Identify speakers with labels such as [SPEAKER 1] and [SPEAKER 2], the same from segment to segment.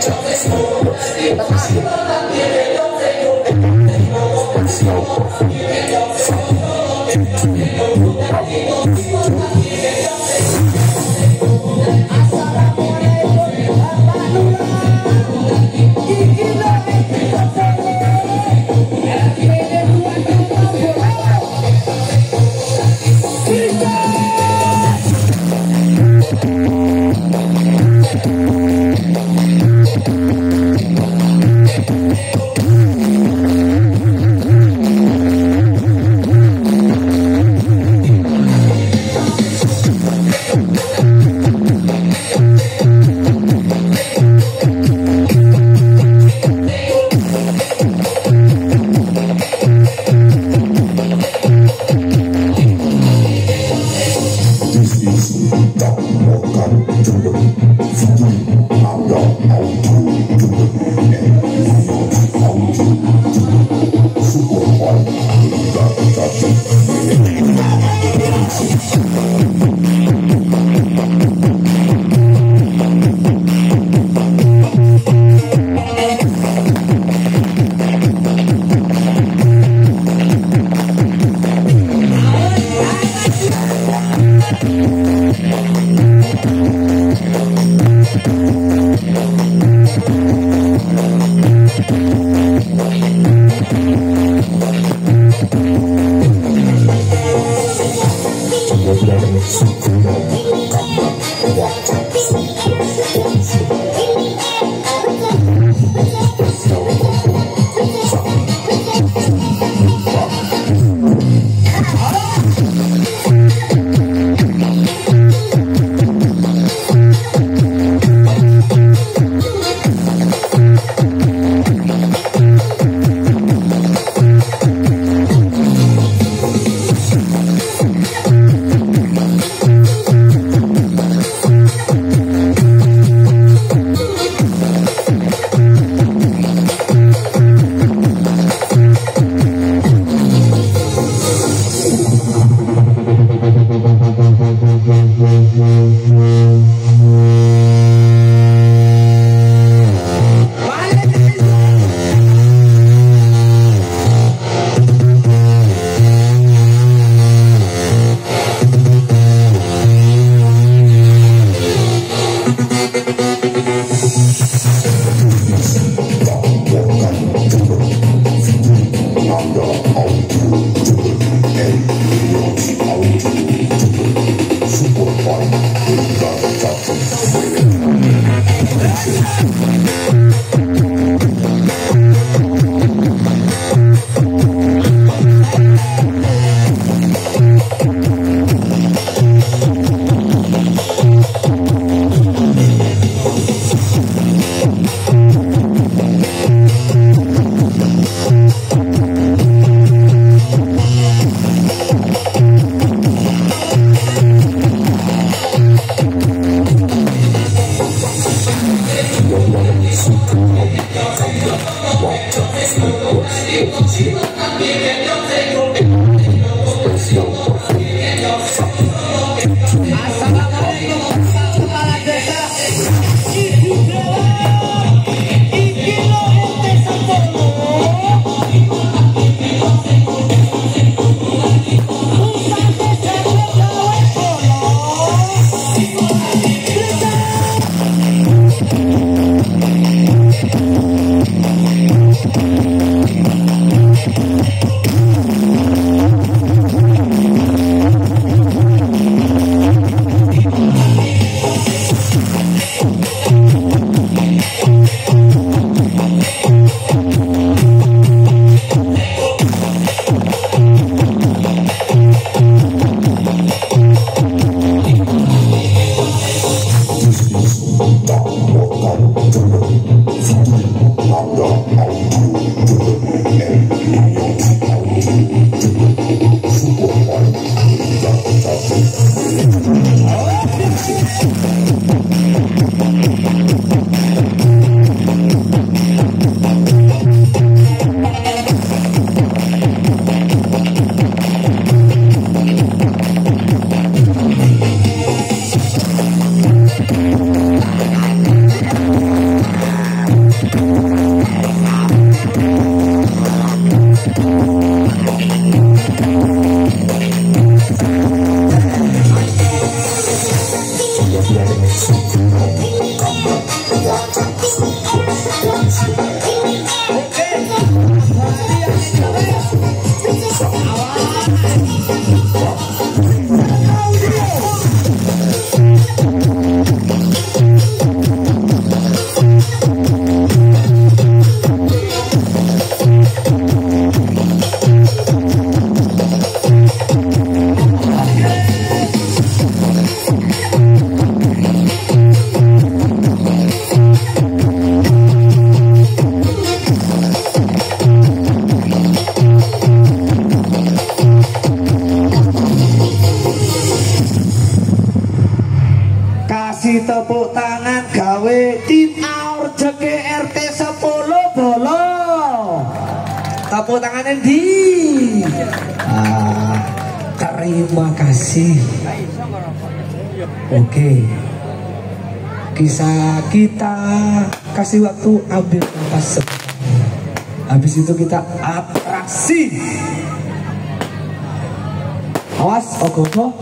[SPEAKER 1] 暂时不，不关心。努力，但是要保护、发展、追逐梦想。oh, oh. Kisah kita. Kasih waktu ambil nafas sebentar. habis itu kita atraksi. Awas ogoh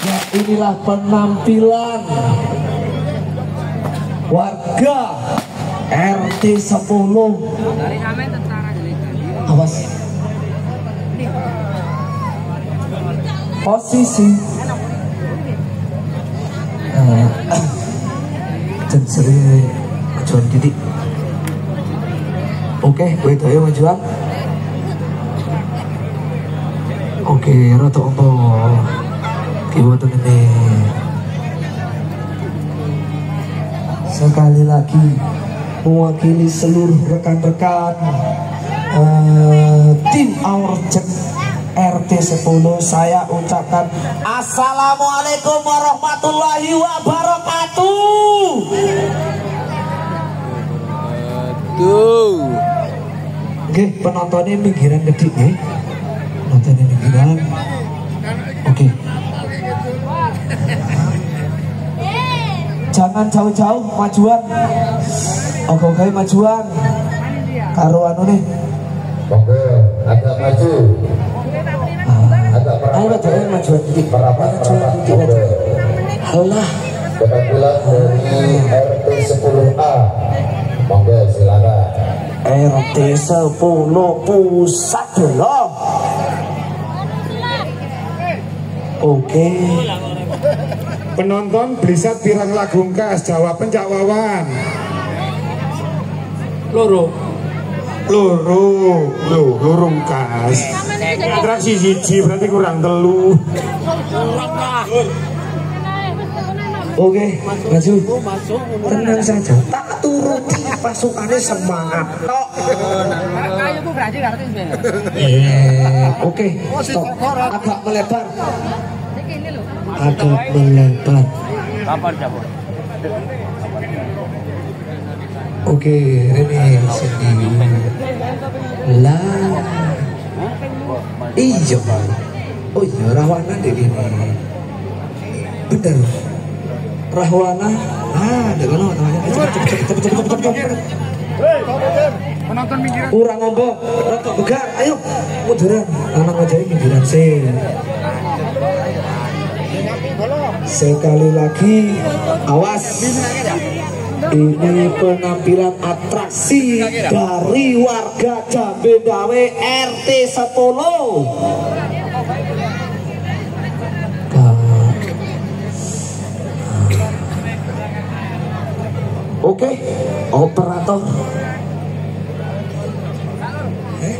[SPEAKER 1] Ya inilah penampilan warga RT 10
[SPEAKER 2] Dari kami tentara jadi
[SPEAKER 1] Awas Posisi. Eh, Dan sering kejuan didik Oke, gue itu majuan Oke, rata apa? Kiwatan ini. Sekali lagi Mewakili seluruh rekan-rekan eh, Tim Aurjek RT 10 Saya ucapkan Assalamualaikum warahmatullahi wabarakatuh
[SPEAKER 2] Tuh.
[SPEAKER 1] Oke, penontonnya minggiran gede ya. Penontonnya minggiran. Oke. Jangan jauh-jauh majuan. Oke, oke majuan. Karo anu nih.
[SPEAKER 3] Monggo agak maju,
[SPEAKER 1] Ayo majuan majuan titik. Titik
[SPEAKER 3] Monggo.
[SPEAKER 1] aja. Alah,
[SPEAKER 3] Penampilan dari RT 10A. Monggo silakan.
[SPEAKER 1] RT 10 pusat dulu. Oke.
[SPEAKER 4] Penonton Blisat Pirang Lagungkas jawaban Cak Wawan.
[SPEAKER 1] Loro.
[SPEAKER 4] Loro, lho, lorong kas. Atraksi siji berarti kurang telu.
[SPEAKER 1] Oke, maju. Tenang saja. Tak turuti pasukannya semangat. Tok.
[SPEAKER 2] Kayu tuh berarti ngerti sebenarnya.
[SPEAKER 1] Eh, Oke, stop. Agak melebar. Agak melebar.
[SPEAKER 2] Kapan coba?
[SPEAKER 1] Oke, ini sini. Lah. Iya. Oh iya, Rahwana di sini. Bener. Rahwana. Ah, ada kan namanya. Cepet, cepet, cepet, cepet, cepet, cepet, cepet.
[SPEAKER 4] Penonton minggiran.
[SPEAKER 1] Kurang ngombo, rata begar. Ayo, munduran. Anak ngajari minggiran sih. Sekali lagi, awas ini penampilan atraksi dari warga Jambi Dawe RT 10
[SPEAKER 5] ah. Oke, okay. operator. Eh?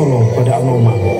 [SPEAKER 5] Tolong pada Anoman.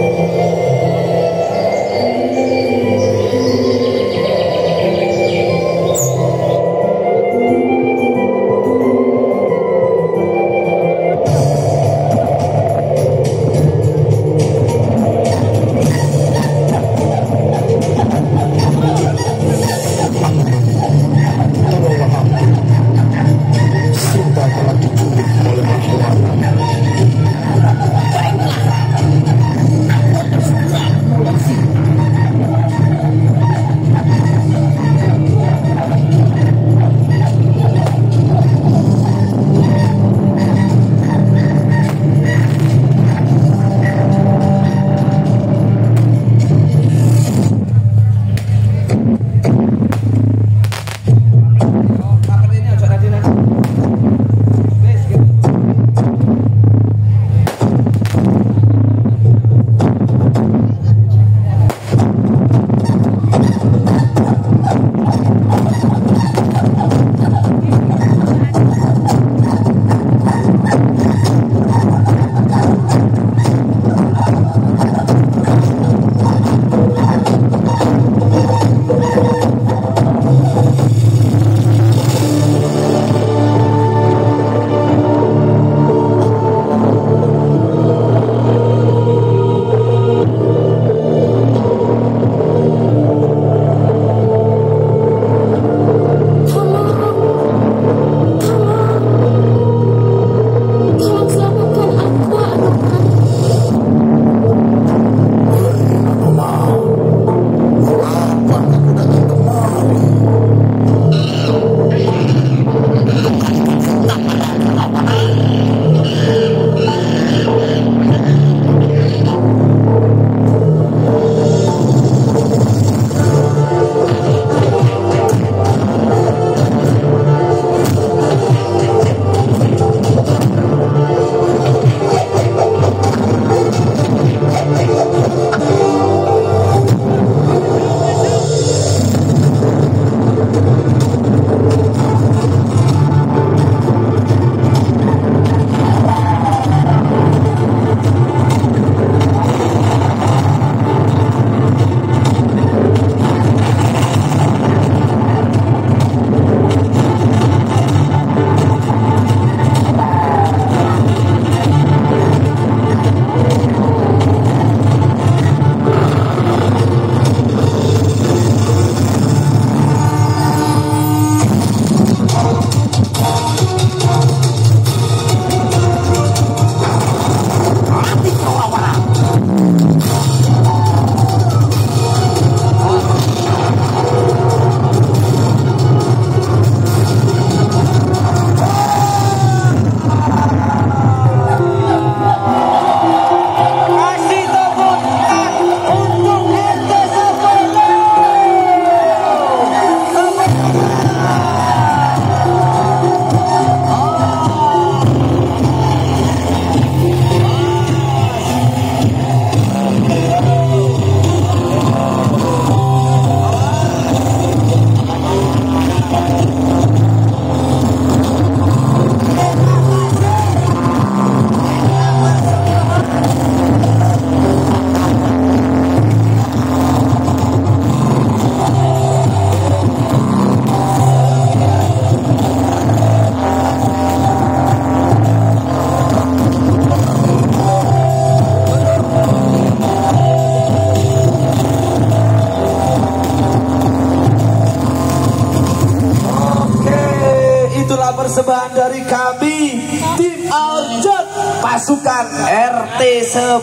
[SPEAKER 1] RT 10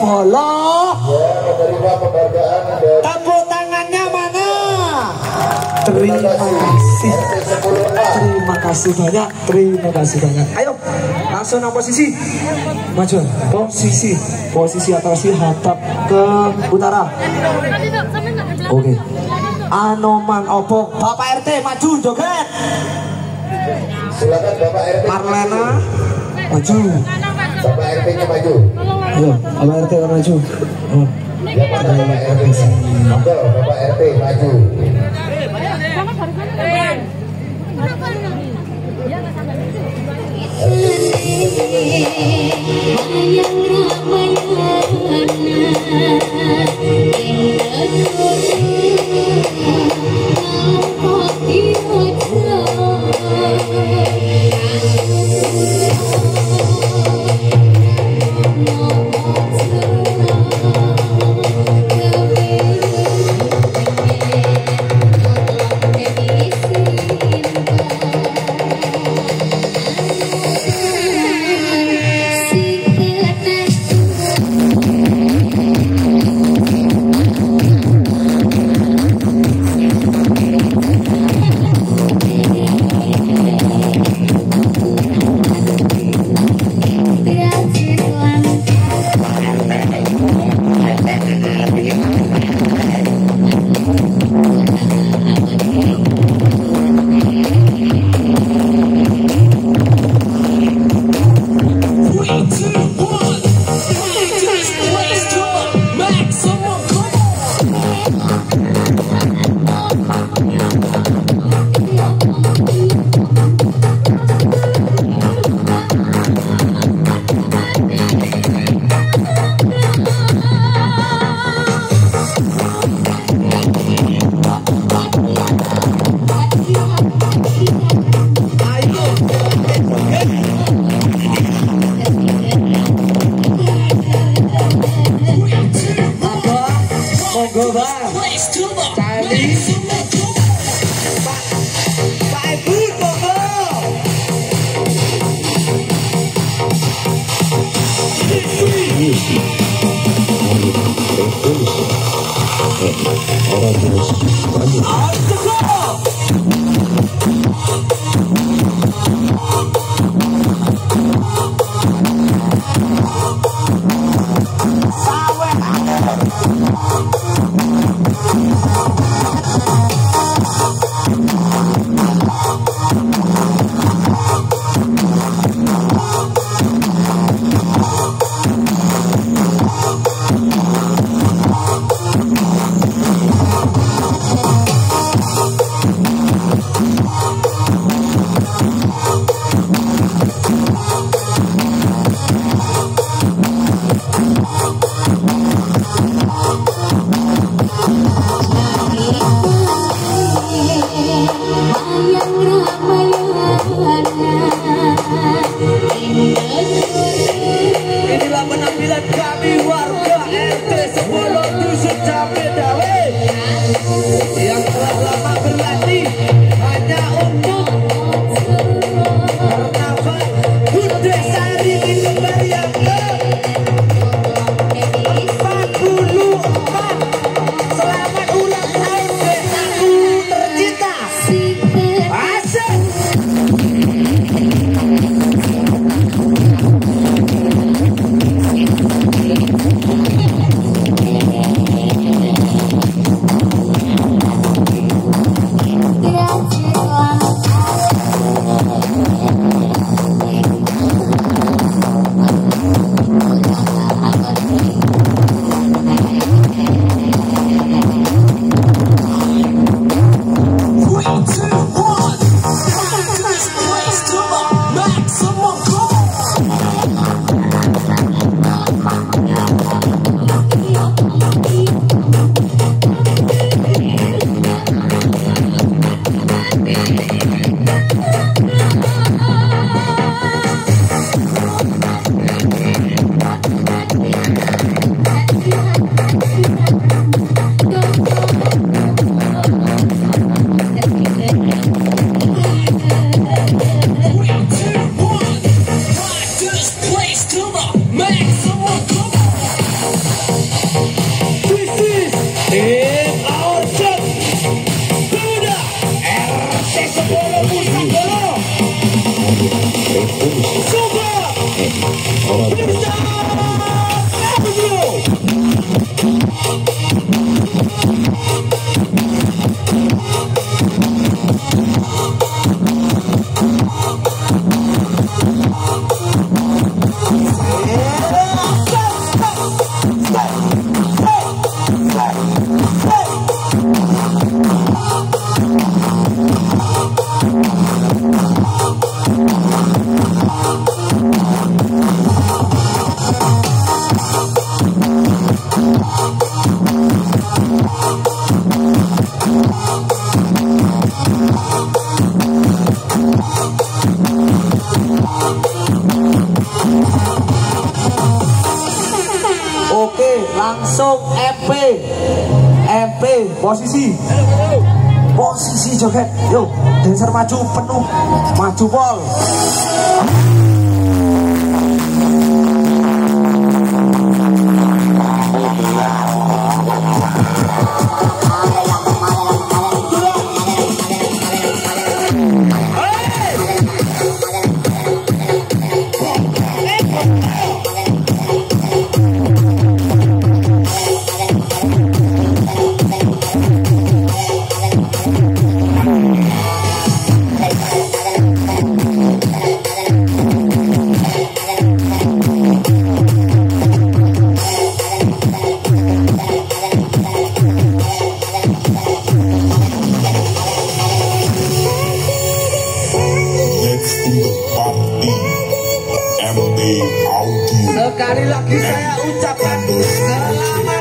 [SPEAKER 1] Bolo.
[SPEAKER 3] Menerima penghargaan dari
[SPEAKER 1] Tepuk tangannya mana? Terima kasih.
[SPEAKER 3] RT10A.
[SPEAKER 1] Terima kasih banyak. Terima kasih banyak. Ayo, langsung nang posisi. Maju. Posisi. Posisi atrasi hadap ke utara. Oke. Anoman opo Bapak RT maju joget.
[SPEAKER 3] Silakan Bapak RT.
[SPEAKER 1] Marlena maju.
[SPEAKER 3] Bapak RT-nya maju.
[SPEAKER 1] Ayo, Bapak RT maju. Oh.
[SPEAKER 3] Yang mana Bapak RT? Monggo Bapak RT maju.
[SPEAKER 1] Langsung EP. EP posisi. Posisi joget. Yuk, dancer maju penuh. Maju pol.
[SPEAKER 5] Party MB Audio
[SPEAKER 1] Sekali lagi saya ucapkan selamat